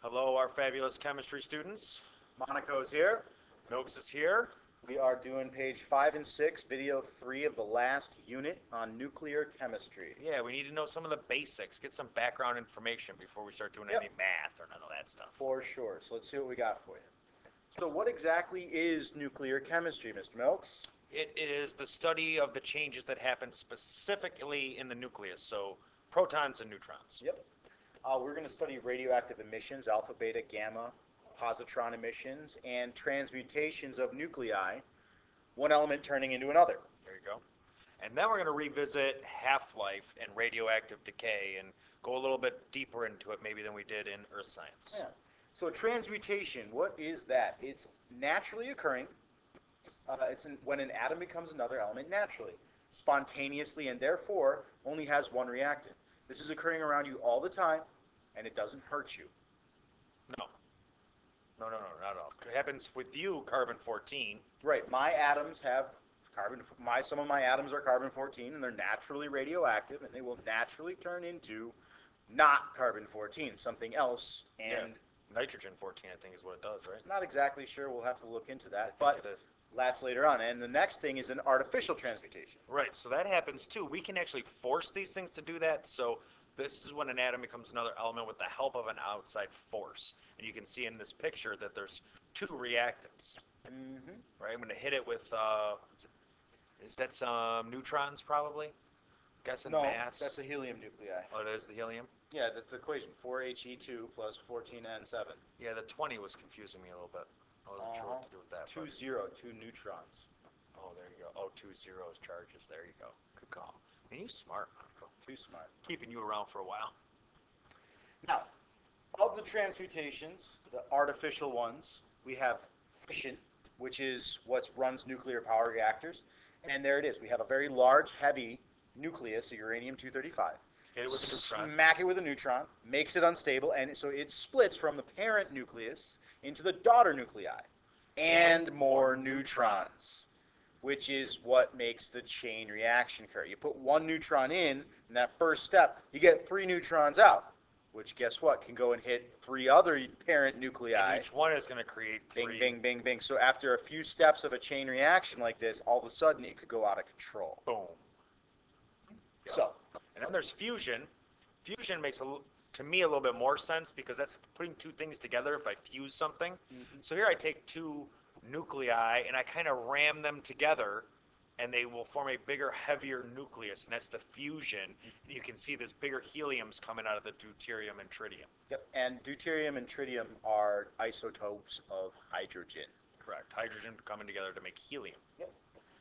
Hello, our fabulous chemistry students. Monaco's here. Milks is here. We are doing page five and six, video three of the last unit on nuclear chemistry. Yeah, we need to know some of the basics, get some background information before we start doing Yep. any math or none of that stuff. For sure. So let's see what we got for you. So what exactly is nuclear chemistry, Mr. Milks? It is the study of the changes that happen specifically in the nucleus, so protons and neutrons. Yep. Uh, we're going to study radioactive emissions, alpha, beta, gamma, positron emissions, and transmutations of nuclei, one element turning into another. There you go. And then we're going to revisit half-life and radioactive decay and go a little bit deeper into it maybe than we did in earth science. Yeah. So transmutation, what is that? It's naturally occurring. Uh, it's in, when an atom becomes another element naturally, spontaneously, and therefore only has one reactant. This is occurring around you all the time, and it doesn't hurt you. No. No, no, no, not at all. It happens with you, carbon-14. Right. My atoms have carbon. My some of my atoms are carbon 14, and they're naturally radioactive, and they will naturally turn into not carbon 14, something else. And Nitrogen-14, I think is what it does, right? not exactly sure. We'll have to look into that, but it is. That's later on. And the next thing is an artificial transmutation. Right, so that happens too. We can actually force these things to do that. So this is when an atom becomes another element with the help of an outside force. And you can see in this picture that there's two reactants. Mm-hmm. Right, I'm going to hit it with. Uh, is that some neutrons probably? Guessing No, mass. that's a helium nuclei. oh, it is the helium. Yeah, that's the equation. 4He2 plus 14N7. Yeah, the 20 was confusing me a little bit. I wasn't sure what to do with that. Two but- zero, two neutrons. Oh, there you go. Oh, two zeros charges. There you go. Good call. Man, you smart, Marco. Too smart. Keeping you around for a while. Now, of the transmutations, the artificial ones, we have fission, which is what runs nuclear power reactors. And there it is. We have a very large, heavy nucleus, a uranium-235. Hit it with a neutron. Smack it with a neutron, makes it unstable, and so it splits from the parent nucleus into the daughter nuclei. And more neutrons, which is what makes the chain reaction occur. You put one neutron in, in that first step, you get three neutrons out, which guess what? Can go and hit three other parent nuclei. And each one is going to create Bing, bing, bing, bing. So after a few steps of a chain reaction like this, all of a sudden it could go out of control. Boom. So, And then there's fusion. Fusion makes a, to me a little bit more sense because that's putting two things together if I fuse something. So here I take two nuclei and I kind of ram them together and they will form a bigger, heavier nucleus, and that's the fusion. And you can see this bigger helium's coming out of the deuterium and tritium. Yep, and deuterium and tritium are isotopes of hydrogen. Correct. Hydrogen coming together to make helium. Yep.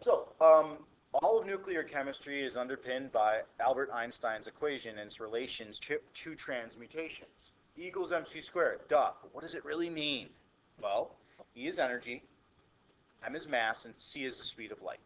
So, um, all of nuclear chemistry is underpinned by Albert Einstein's equation and its relations to, transmutations. E equals mc squared. Duh. What does it really mean? Well, E is energy, m is mass, and c is the speed of light.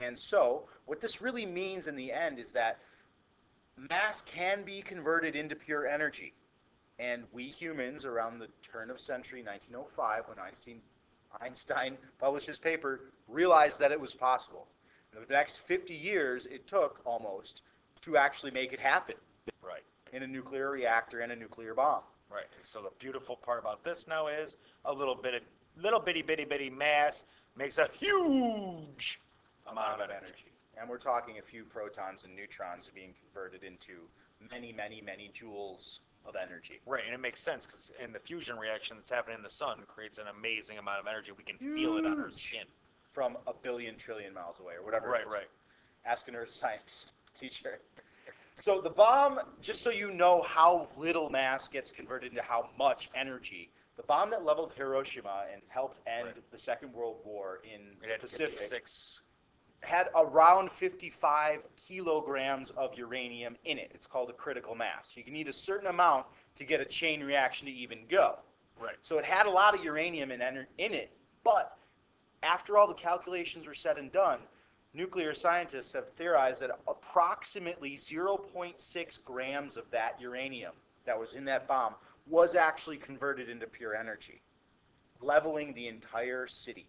And so, what this really means in the end is that mass can be converted into pure energy. And we humans, around the turn of century 1905, when Einstein, Einstein published his paper, realized that it was possible. The next 50 years, it took almost to actually make it happen Right. in a nuclear reactor and a nuclear bomb. Right. And so the beautiful part about this now is a little bit of little bitty bitty bitty mass makes a huge amount of energy. And we're talking a few protons and neutrons being converted into many, many, many joules of energy. Right, and it makes sense because in the fusion reaction that's happening in the sun creates an amazing amount of energy. We can feel it on our skin. From a billion trillion miles away, or whatever. Right, is. right. Ask an earth science teacher. So the bomb, just so you know how little mass gets converted into how much energy, the bomb that leveled Hiroshima and helped end Right. the Second World War in the Pacific six. had around 55 kilograms of uranium in it. It's called a critical mass. You need a certain amount to get a chain reaction to even go. Right. So it had a lot of uranium in, in it, but after all the calculations were said and done, nuclear scientists have theorized that approximately 0.6 grams of that uranium that was in that bomb was actually converted into pure energy, leveling the entire city.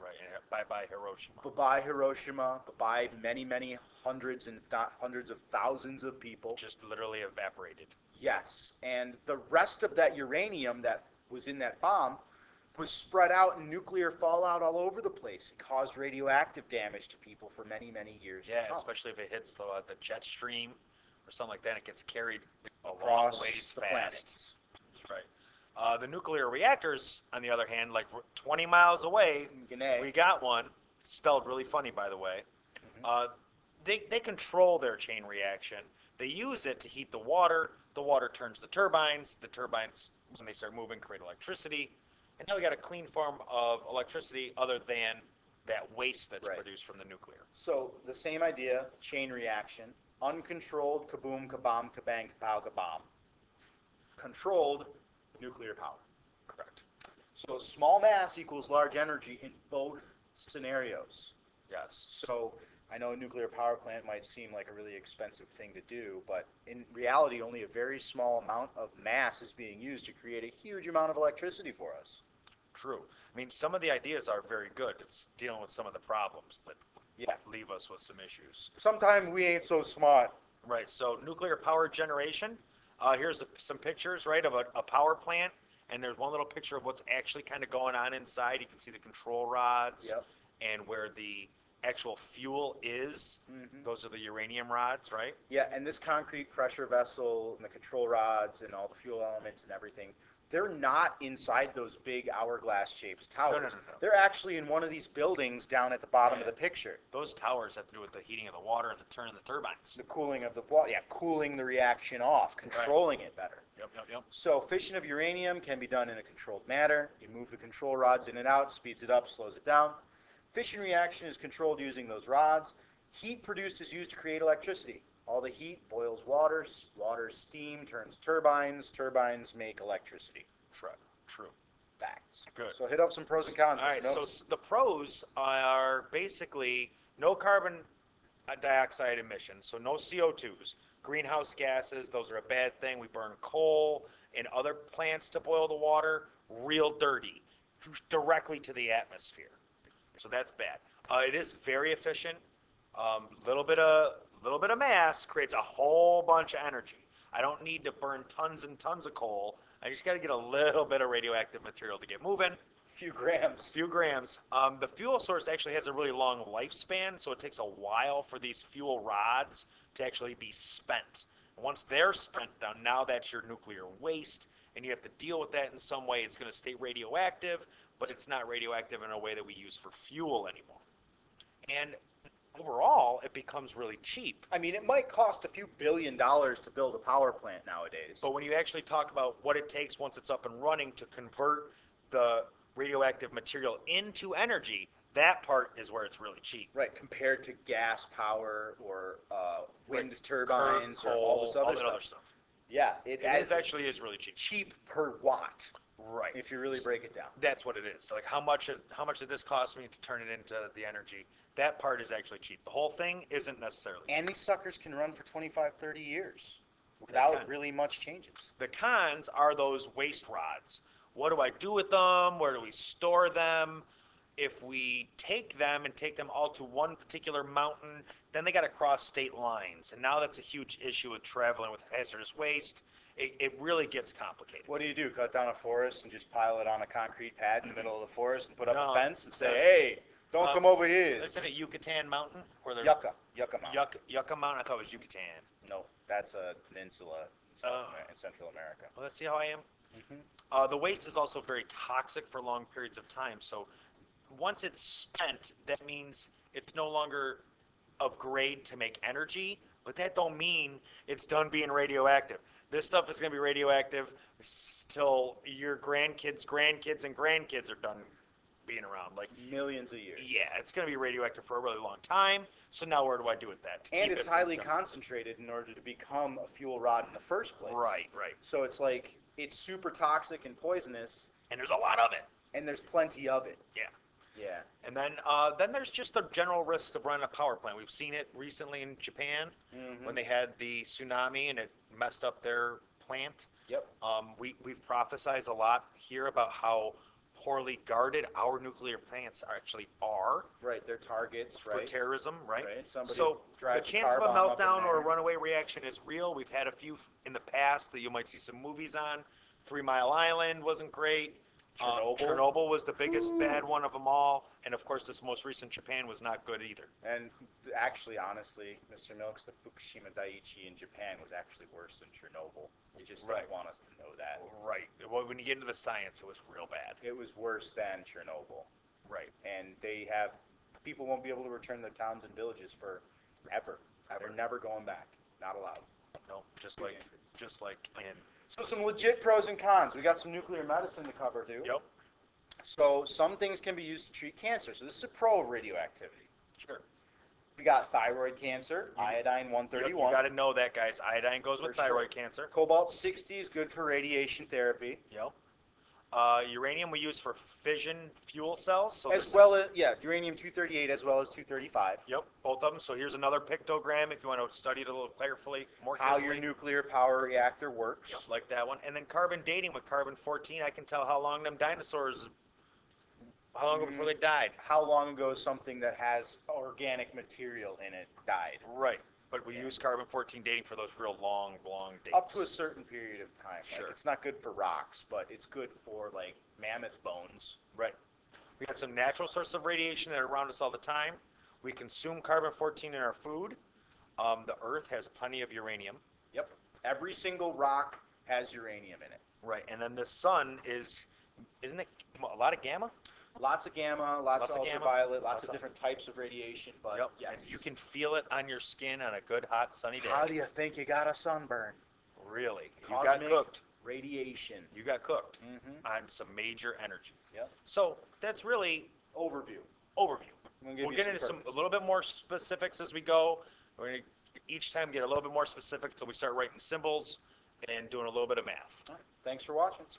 Right, bye bye Hiroshima. Bye-bye Hiroshima, bye-bye many, many hundreds and th- hundreds of thousands of people. Just literally evaporated. Yes, and the rest of that uranium that was in that bomb was spread out in nuclear fallout all over the place. It caused radioactive damage to people for many, many years Yeah, especially if it hits the, uh, the jet stream or something like that, it gets carried a long across ways the fast. planets. That's right. Uh, the nuclear reactors, on the other hand, like 20 miles away, we got one. Spelled really funny, by the way. Mhm. Uh, they they control their chain reaction. They use it to heat the water. The water turns the turbines. The turbines, when they start moving, create electricity. And now we got a clean form of electricity other than that waste that's Right. produced from the nuclear. So the same idea, chain reaction, uncontrolled kaboom, kabam, kabang, kapow, kabam. Controlled nuclear power. Correct. So small mass equals large energy in both scenarios. Yes. So I know a nuclear power plant might seem like a really expensive thing to do, but in reality, only a very small amount of mass is being used to create a huge amount of electricity for us. True. I mean, some of the ideas are very good. It's dealing with some of the problems that Yeah. leave us with some issues. Sometimes we ain't so smart. Right. So nuclear power generation. Uh, here's a, some pictures, right, of a, a power plant, and there's one little picture of what's actually kind of going on inside. You can see the control rods Yep. and where the actual fuel is. Mhm. Those are the uranium rods, right? Yeah, and this concrete pressure vessel and the control rods and all the fuel elements and everything, they're not inside those big hourglass shaped towers. no, no, no. They're actually in one of these buildings down at the bottom Yeah. of the picture. Those towers have to do with the heating of the water and the turn of the turbines. The cooling of the water, yeah, cooling the reaction off, controlling it better. Yep, yep, yep. So fission of uranium can be done in a controlled manner. You move the control rods in and out, speeds it up, slows it down. Fission reaction is controlled using those rods. Heat produced is used to create electricity. All the heat boils water, water steam turns turbines, turbines make electricity. True. True. Facts. Good. So hit up some pros and cons. All right, so s- the pros are basically no carbon uh, dioxide emissions, so no CO2s. Greenhouse gases, those are a bad thing. We burn coal and other plants to boil the water, real dirty, directly to the atmosphere. So that's bad. Uh, it is very efficient. Um, little bit of little bit of mass creates a whole bunch of energy. I don't need to burn tons and tons of coal. I just got to get a little bit of radioactive material to get moving few grams. few grams. Um, the fuel source actually has a really long lifespan, so it takes a while for these fuel rods to actually be spent. Once they're spent now that's your nuclear waste, and you have to deal with that in some way. It's going to stay radioactive, but it's not radioactive in a way that we use for fuel anymore. And overall, it becomes really cheap. I mean, it might cost a few billion dollars to build a power plant nowadays. But when you actually talk about what it takes once it's up and running to convert the radioactive material into energy, that part is where it's really cheap. Right, compared to gas power or uh, wind Right. turbines or all this Coal, other that stuff. other stuff. Yeah, it, It is actually is really cheap. cheap per watt Right. if you really break it down. That's what it is. So like how much it, how much did this cost me to turn it into the energy? That part is actually cheap. The whole thing isn't necessarily. And these suckers can run for 25, 30 years without really much changes. The cons are those waste rods. What do I do with them? Where do we store them? If we take them and take them all to one particular mountain, then they got to cross state lines. And now that's a huge issue with traveling with hazardous waste. It, it really gets complicated. What do you do? Cut down a forest and just pile it on a concrete pad in the middle of the forest and put up No. a fence and say, hey, don't Uh, come over here. Isn't it Yucatan Mountain? Where they're Yucca. Yucca Mountain. Yucca, Yucca Mountain? I thought it was Yucatan. No, that's a peninsula in, South Oh. Amer- in Central America. Well, let's see how I am. Mhm. Uh, the waste is also very toxic for long periods of time. So once it's spent, that means it's no longer of grade to make energy, but that don't mean it's done being radioactive. This stuff is going to be radioactive till your grandkids, grandkids, and grandkids are done being around. Like, Millions of years. yeah, it's going to be radioactive for a really long time. So now where do I do with that? And it's it highly concentrated in order to become a fuel rod in the first place. Right, right. So it's like it's super toxic and poisonous, And there's a lot of it. and there's plenty of it. Yeah. Yeah. And then, uh, then there's just the general risks of running a power plant. We've seen it recently in Japan Mhm. when they had the tsunami and it messed up their plant. Yep. Um, we we've prophesized a lot here about how poorly guarded our nuclear plants are actually are Right, they're targets, for right? terrorism, right? Right, somebody so the chance of a bomb up in meltdown or a runaway reaction is real. We've had a few in the past that you might see some movies on. Three Mile Island wasn't great. Uh, Chernobyl. Chernobyl was the biggest bad one of them all, and of course, this most recent Japan was not good either. And actually, honestly, Mr. Milks, the Fukushima Daiichi in Japan was actually worse than Chernobyl. You just Right. don't want us to know that. Right. Well, when you get into the science, it was real bad. It was worse than Chernobyl. Right. And they have, people won't be able to return their towns and villages for ever. Ever. They're never going back. Not allowed. No, just like, just like in. So some legit pros and cons. We got some nuclear medicine to cover too. Yep. So some things can be used to treat cancer. So this is a pro of radioactivity. Sure. We got thyroid cancer, You- iodine Yep, 131. You got to know that, guys. Iodine goes with For sure. thyroid cancer. Cobalt 60 is good for radiation therapy. Yep. Uh, uranium we use for fission fuel cells. So as well is- as, yeah, uranium 238 as well as 235. Yep, both of them. So here's another pictogram if you want to study it a little carefully, more How carefully. your nuclear power reactor works. Yep, like that one. And then carbon dating with carbon 14, I can tell how long them dinosaurs, how long before they died. How long ago something that has organic material in it died? Right. But we use carbon 14 dating for those real long, long dates. Up to a certain period of time. Like, Sure. it's not good for rocks, but it's good for like mammoth bones. Right. We got some natural sources of radiation that are around us all the time. We consume carbon 14 in our food. Um, the Earth has plenty of uranium. Yep. Every single rock has uranium in it. Right. And then the sun is, isn't it a lot of gamma? Lots of gamma, lots, Lots of of gamma, ultraviolet, lots, lots of of- different types of radiation. But Yep. yes, And you can feel it on your skin on a good hot sunny day. How do you think you got a sunburn? Really. You got Cosmic cooked. Radiation. You got cooked Mm-hmm. on some major energy. Yep. So that's really Overview. overview. I'm gonna give We'll you get into some a little bit more specifics as we go. We're gonna each time get a little bit more specific until we start writing symbols and doing a little bit of math. Thanks for watching.